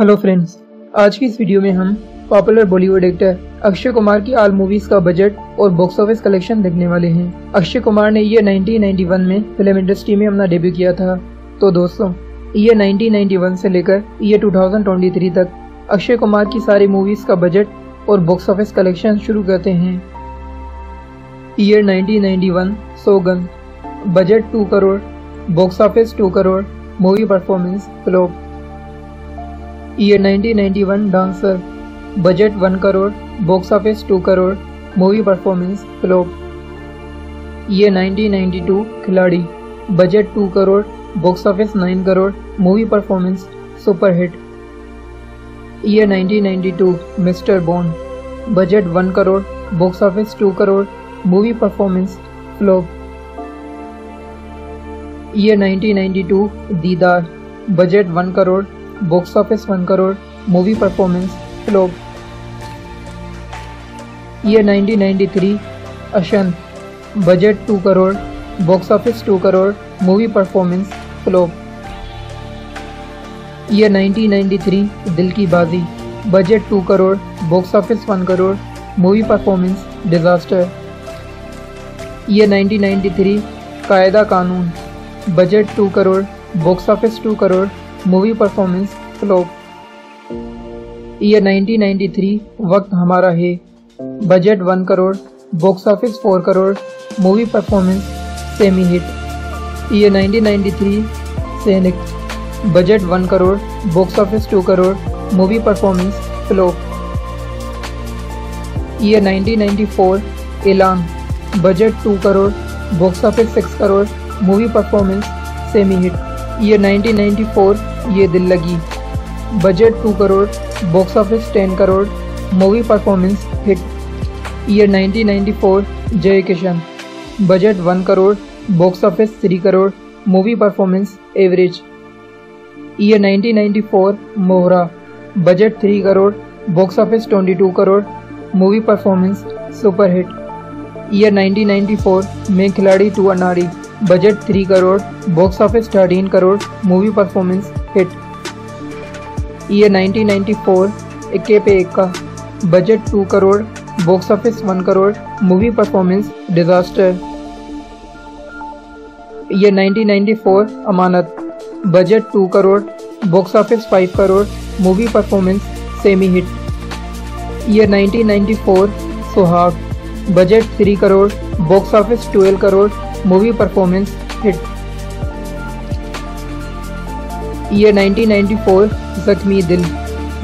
Hello friends आज की इस वीडियो में हम पॉपुलर बॉलीवुड एक्टर अक्षय कुमार की आल मूवीज़ का बजट और बॉक्स ऑफ़िस कलेक्शन देखने वाले हैं। अक्षय कुमार ने ये 1991 में फ़िल्म इंडस्ट्री में अपना डेब्यू किया था। तो दोस्तों, ये 1991 से लेकर ये 2023 तक अक्षय कुमार की सारी मूवीज़ का बजट और बॉक्स ऑफ़िस कलेक्शन शुरू करते हैं। Year 1991 Saugandh budget 2 crore box office 2 crore movie performance flop year 1991 dancer budget 1 crore box office 2 crore movie performance flop year 1992 Khiladi. Budget 2 crore box office 9 crore movie performance super hit year 1992 mister bond budget 1 crore box office 2 crore movie performance flop year 1992 Deedar budget 1 crore box office one crore movie performance flop year 1993 अशन budget two crore box office two crore movie performance flop year 1993 Dil Ki Baazi budget two crore box office one crore movie performance disaster year 1993 Kayda Kanoon budget two crore box office two crore movie performance flop. Year 1993 Waqt Hamara Hai. Budget one crore box office four crore, movie performance semi hit year 1993 Sainik budget one crore box office two crore, movie performance flop. Year 1994 Elaan budget two crore box office six crore, movie performance semi hit year 1994 Yeh Dillagi. Budget two crore box office ten crore movie performance hit year 1994 Jai Kishan budget one crore box office three crore movie performance average year 1994 Mohra budget three crore box office 22 crore movie performance super hit year 1994 Main Khiladi Tu Anari budget three crore box office thirteen crore movie performance hit year 1994 Ikke Pe Ikka budget two crore box office one crore movie performance disaster year 1994 Amaanat budget two crore box office five crore movie performance semi hit year 1994 Suhaag budget three crore box office twelve crore movie performance hit year 1994 Zakhmi Dil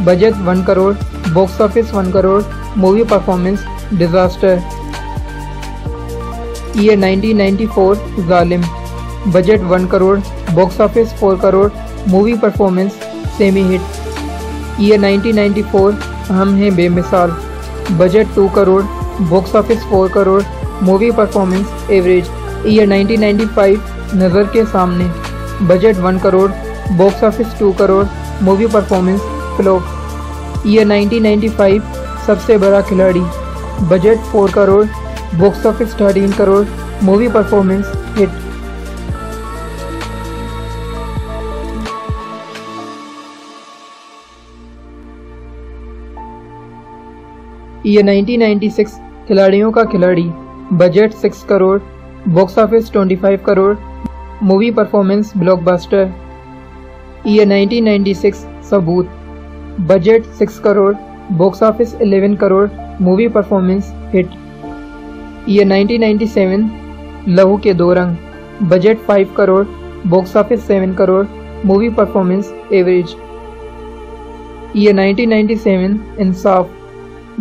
budget one crore box office one crore movie performance disaster year 1994 Zaalim budget one crore box office four crore movie performance semi hit year 1994 Hum Hain Bemisal budget two crore box office four crore movie performance average year 1995 Nazar Ke Saamne budget one crore box office two crore movie performance flop year 1995 Sabse Bada Khiladi budget four crore box office thirteen crore movie performance hit year 1996 Khiladiyon Ka Khiladi budget six crore box office 25 crore movie performance blockbuster year 1996 Saboot budget 6 crore box office 11 crore movie performance hit year 1997 Lahu Ke Do Rang budget 5 crore box office 7 crore movie performance average year 1997 Insaaf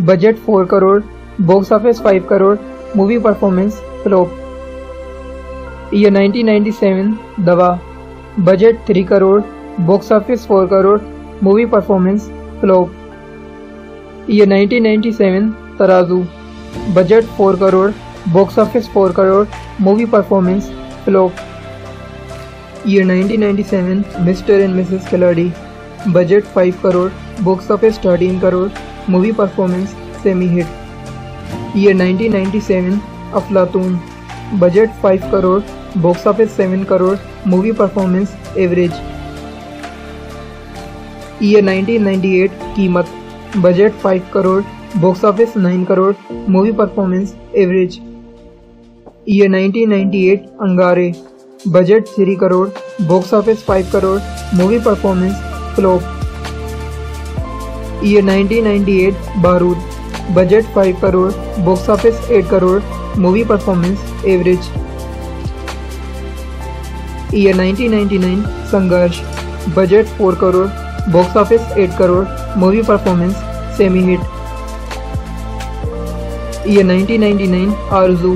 budget 4 crore box office 5 crore movie performance flop year 1997 Dava budget three crore box office four crore movie performance flop year 1997 Tarazu budget four crore box office four crore movie performance flop year 1997 Mr and Mrs Khiladi budget five crore box office thirteen crore movie performance semi hit year 1997 Aflatoon budget 5 crore box office seven crore movie performance average year 1998 Keemat budget 5 crore box office 9 crore movie performance average year 1998 Angaaray budget 3 crore box office 5 crore movie performance flop year 1998 Barood budget 5 crore box office 8 crore movie performance average year 1999 Sangharsh budget 4 crore box office 8 crore movie performance semi hit year 1999 Arzoo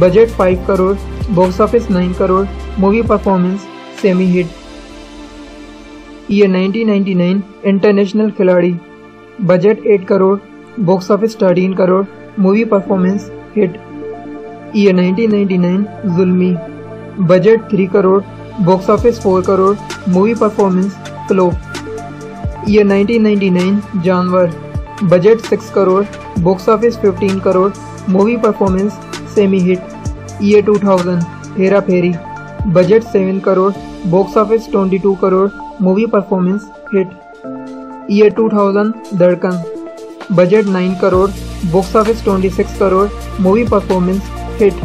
budget 5 crore box office 9 crore movie performance semi hit year 1999 international Khiladi budget 8 crore box office 13 crore movie performance hit year 1999 Zulmi budget 3 crore box office 4 crore movie performance flop year 1999 Jaanwar budget 6 crore box office 15 crore movie performance semi hit year 2000 Hera Pheri budget 7 crore box office 22 crore movie performance hit year 2000 Dhadkan budget 9 crore box office 26 crore movie performance hit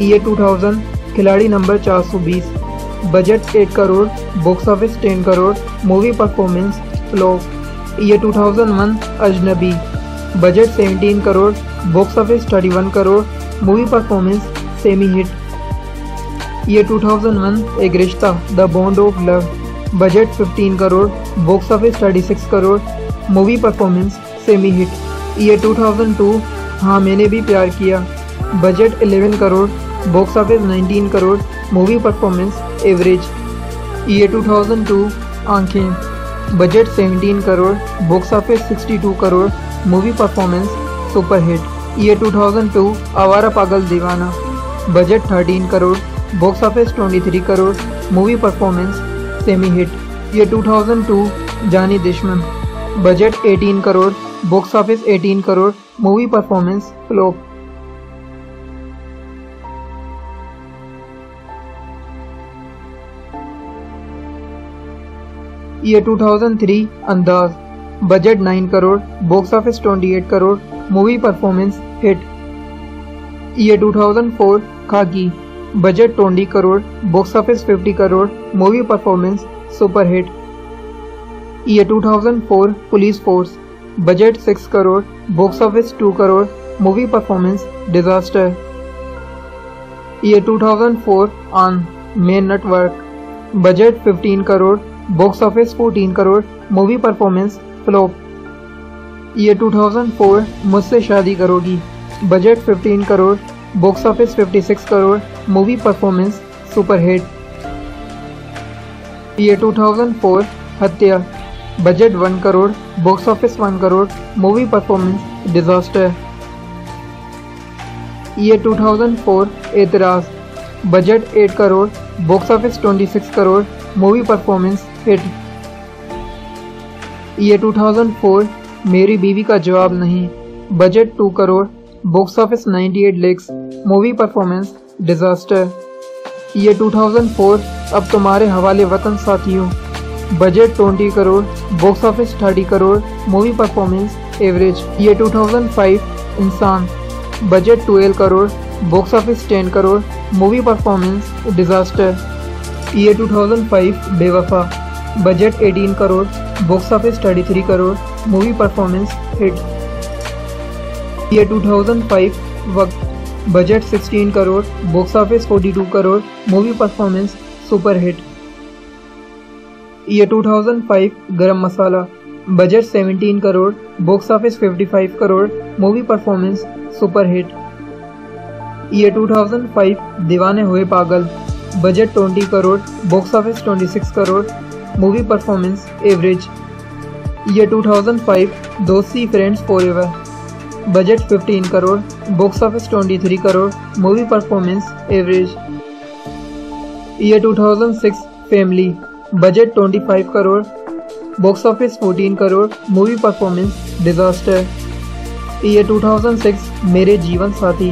year 2000 Khiladi number 420 budget 8 crore box office 10 crore movie performance flop year 2001 Ajnabee budget 17 crore box office 31 crore movie performance semi hit year 2001 Ek Rishtaa the bond of love budget 15 crore box office 36 crore movie performance semi hit year 2002 Haan Maine Bhi Pyaar Kiya budget 11 crore box office 19 crore movie performance average year 2002 Aankhen budget 17 crore box office 62 crore movie performance super hit year 2002 Awara Paagal Deewana budget 13 crore box office 23 crore movie performance semi hit year 2002 Jaani Dushman budget 18 crore box office 18 crore movie performance flop year 2003 Andaaz. Budget 9 crore box office 28 crore movie performance hit year 2004 Khakee budget 20 crore box office 50 crore movie performance super hit year 2004 police force budget 6 crore box office 2 crore movie performance disaster year 2004 Aan men at work budget 15 crore box office 14 crore movie performance flop year 2004 Mujhse Shaadi Karogi. Budget 15 crore box office 56 crore movie performance super hit year 2004 Hatya. Budget one crore box office one crore movie performance disaster year 2004 Aitraaz budget 8 crore box office 26 crore movie performance hit year 2004 Meri Biwi Ka Jawab Nahin. Budget two crore box office 98 lakhs movie performance disaster year 2004 Ab Tumhare Hawale Watan Saathiyo. Budget 20 crore box office 30 crore movie performance average year 2005 Insan. Budget 12 crore box office 10 crore movie performance disaster year 2005 Bewafaa. Budget 18 crore box office 33 crore movie performance hit year 2005 Waqt budget 16 crore box office 42 crore movie performance super hit year 2005 Garam Masala budget 17 crore box office 55 crore movie performance super hit year 2005 Deewane Huye Paagal budget 20 crore box office 26 crore movie performance average year 2005 Dosti friends forever budget 15 crore box office 23 crore movie performance average year 2006 family budget 25 crore box office 14 crore movie performance disaster year 2006 Mere Jeevan Saathi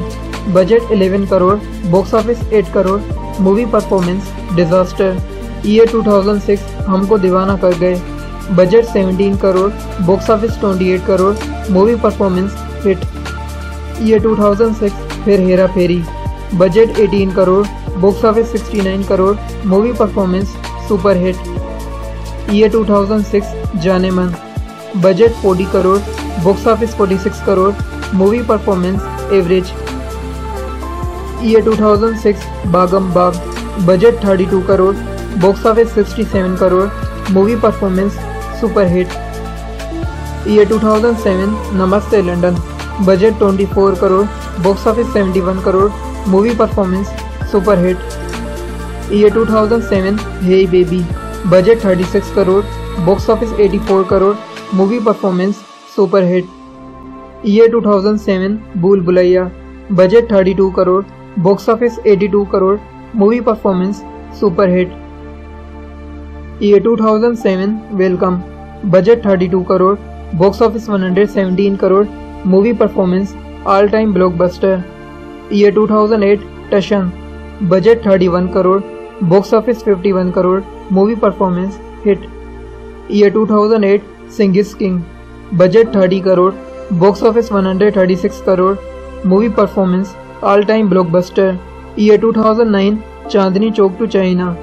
budget 11 crore box office 8 crore movie performance disaster year 2006 Humko Deewana Kar Gaye. Budget 17 crore box office 28 crore movie performance hit year 2006 Phir Hera Pheri. Budget 18 crore box office 69 crore movie performance super hit year 2006 Jaane Mann. Budget 40 crore box office 46 crore movie performance average year 2006 Bhagam Bhag. Budget 32 crore box office 67 crore movie performance super hit year 2007 Namaste London budget 24 crore box office 71 crore movie performance super hit year 2007 hey baby budget 36 crore box office 84 crore movie performance super hit year 2007 Bhool Bhulaiyaa budget 32 crore box office 82 crore movie performance super hit year 2007 welcome budget 32 crore box office 117 crore movie performance all time blockbuster year 2008 Tashan budget 31 crore box office 51 crore movie performance hit year 2008 Singh is king budget 30 crore box office 136 crore movie performance all time blockbuster year 2009 Chandni Chowk to China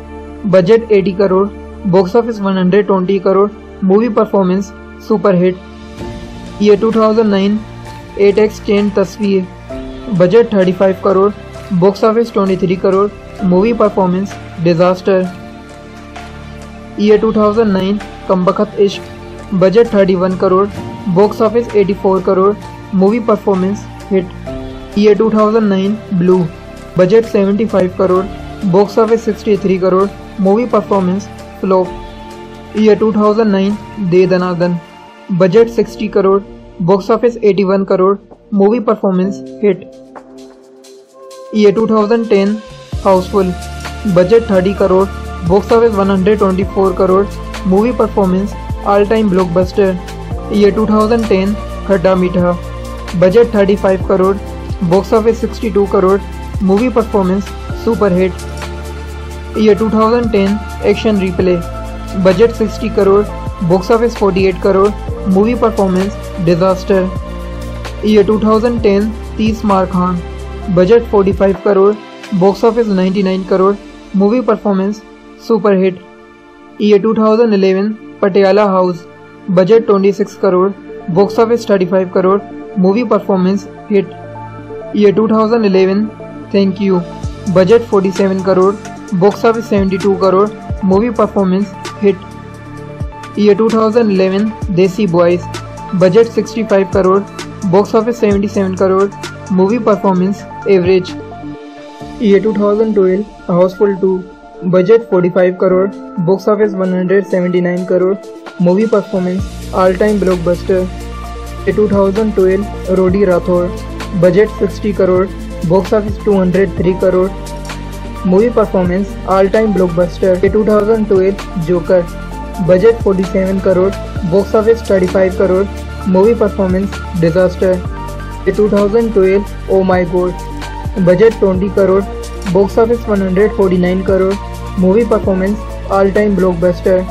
budget 80 crore box office 120 crore movie performance super hit year 2009 eight x ten Tasveer budget 35 crore box office 23 crore movie performance disaster year 2009 Kambakkht Ishq budget 31 crore box office 84 crore movie performance hit year 2009 blue budget 75 crore box office 63 crore movie performance flop year 2009 De Danadan budget 60 crore box office 81 crore movie performance hit year 2010 housefull budget 30 crore box office 124 crore movie performance all time blockbuster year 2010 Khatta Meetha budget 35 crore box office 62 crore movie performance super hit year 2010 action replay budget 60 crore box office 48 crore movie performance disaster year 2010 Tees Maar Khan budget 45 crore box office 99 crore movie performance super hit year 2011 Patiala house budget 26 crore box office 35 crore movie performance hit year 2011 thank you budget 47 crore box office 72 crore movie performance hit year 2011 Desi boys budget 65 crore box office 77 crore movie performance average year 2012 housefull 2 budget 45 crore box office 179 crore movie performance all time blockbuster 2012 rowdy Rathore budget 60 crore box office 203 crore movie performance all time blockbuster के 2012 joker budget 47 crore box office 35 crore movie performance disaster के 2012 ओ my God budget 20 crore box office 149 crore movie performance all time blockbuster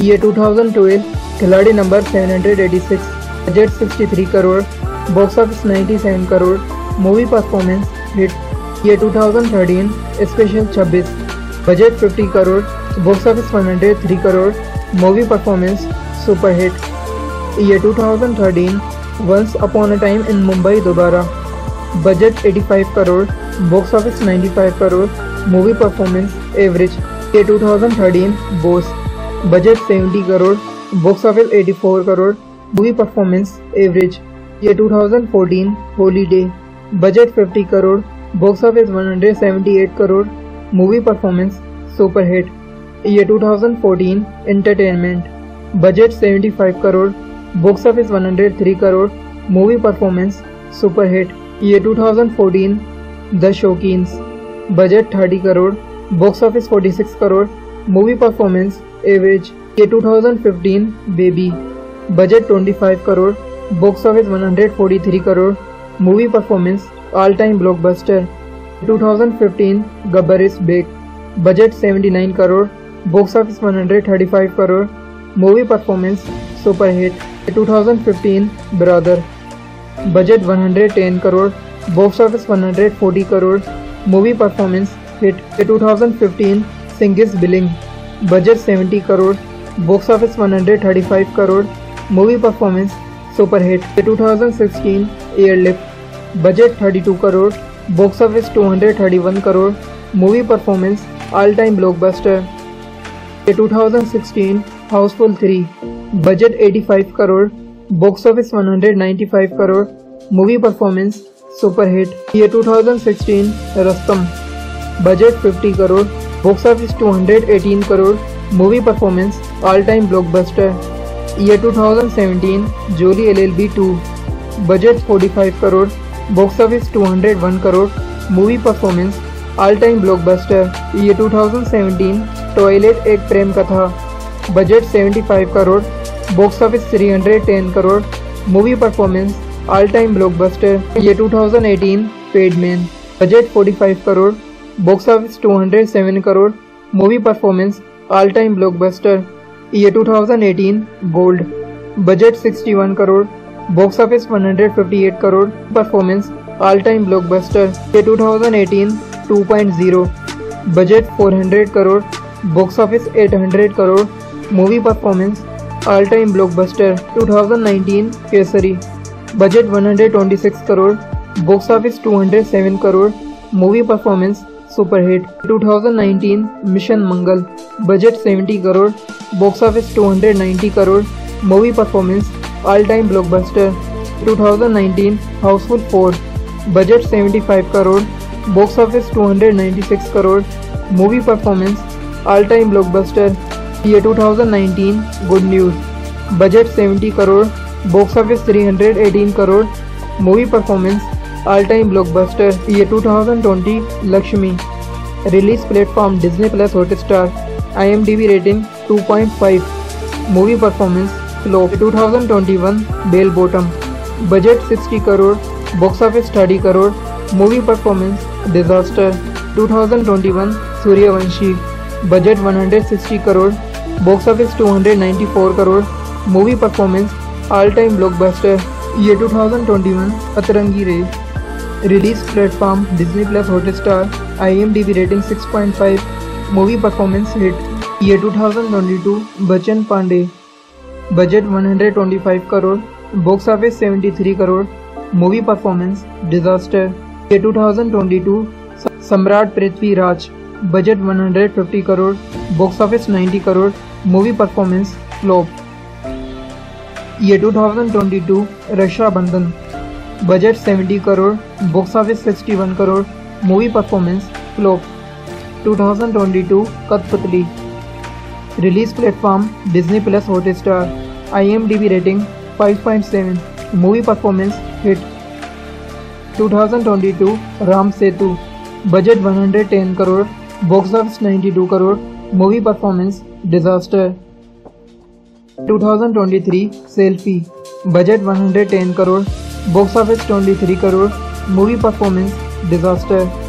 year 2012 Khiladi number 786 budget 63 crore box office 97 crore movie performance hit ये 2013 special 26 budget 50 crore box office 103 crore movie performance super hit ये 2013 once upon a time in Mumbai Dobaara. Budget 85 crore box office 95 crore movie performance average ये 2013 boss budget 70 crore box office 84 crore movie performance average ये 2014 holiday budget 50 crore box office 178 crore movie performance super hit ये 2014 entertainment budget 75 crore box office 103 crore movie performance super hit ये 2014 the Shaukeens budget 30 crore box office 46 crore movie performance average ये 2015 baby budget 25 crore box office 143 crore movie performance all time blockbuster 2015 Gabbar is back budget 79 crore box office 135 crore movie performance super hit 2015 brother budget 110 crore box office 140 crore movie performance hit 2015 Singh is bling budget 70 crore box office 135 crore movie performance super hit 2016 airlift budget 32 crore box office 231 crore movie performance all time blockbuster 2016 housefull 3 budget 85 crore box office 195 crore movie performance super hit ये 2016 Rustom budget 50 crore box office 218 crore movie performance all time blockbuster ये 2017 jolly L L B two budget 45 crore box office 201 crore movie performance all time blockbuster ये 2017 toilet Ek Prem Katha. Budget 75 crore box office 310 crore movie performance all time blockbuster ये 2018 pad man budget 45 crore box office 207 crore movie performance all time blockbuster ये 2018 gold budget 61 crore box office 158 crore performance all time blockbuster ये 2018 2.0 budget 400 crore box office 800 crore movie performance all time blockbuster 2019 Kesari budget 126 crore box office 207 crore movie performance super hit 2019 mission Mangal budget 70 crore box office 290 crore movie performance all time blockbuster 2019 housefull 4 budget 75 crore box office 296 crore movie performance all time blockbuster ये 2019 good news budget 70 crore box office 318 crore movie performance all time blockbuster ये 2020 Laxmii release platform Disney plus hot Hotstar IMDb rating 2.5 movie performance flop 2021 bell bottom budget 60 crore box office 30 crore movie performance disaster 2021 Sooryavanshi budget 160 crore box office 294 crore movie performance all time blockbuster ये 2021 Atrangi Re release platform Disney plus Hotstar IMDb rating 6.5 movie performance hit ये 2022 Bachchan Pandey budget 125 crore box office 73 crore movie performance disaster ये 2022 Samrat Prithviraj budget 150 crore box office 90 crore movie performance flop ये 2022 Raksha Bandhan budget 70 crore box office 61 crore movie performance flop 2022 Cuttputlli release platform Disney plus hot star I M D B rating 5.7 movie performance hit 2022 Ram Setu budget 110 crore box office 92 crore movie performance disaster 2023 selfie budget 110 crore box office 23 crore movie performance disaster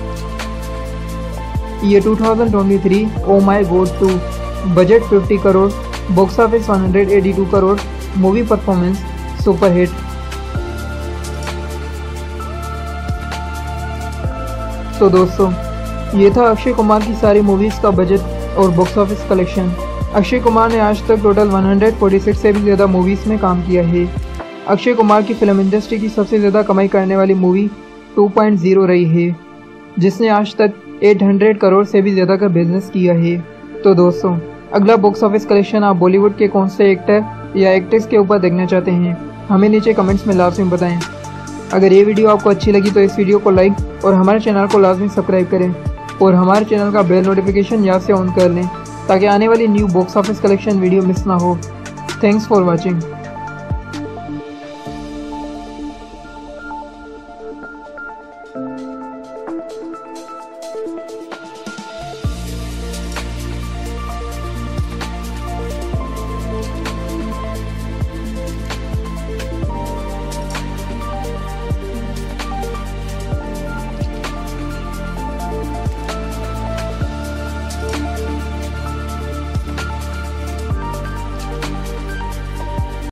ये 2023 ओ my god 2 budget 50 crore box office 182 crore movie performance super hit तो दोस्तों, ये था अक्षय कुमार की सारी movies का budget और box office collection Akshay Kumar ने आज तक टोटल 146 से भी ज़्यादा मूवीज़ में काम किया है। अक्षय कुमार की फ़िल्म इंडस्ट्री की सबसे ज़्यादा कमाई करने वाली मूवी 2.0 रही है, जिसने आज तक 800 करोड़ से भी ज़्यादा का बिज़नेस किया है। तो दोस्तों अगला बॉक्स ऑफ़िस कलेक्शन आप बॉलीवुड के कौन से एक्टर या एक्ट्रेस के ऊपर देखना चाहते हैं, हमें नीचे कमेंट्स में लाजमी बताएँ। अगर ये वीडियो आपको अच्छी लगी तो इस वीडियो को लाइक और हमारे चैनल को लाजमी सब्सक्राइब करें और हमारे चैनल का बेल नोटिफिकेशन यहाँ से ऑन कर लें, ताकि आने वाली new box office collection video miss ना हो। Thanks for watching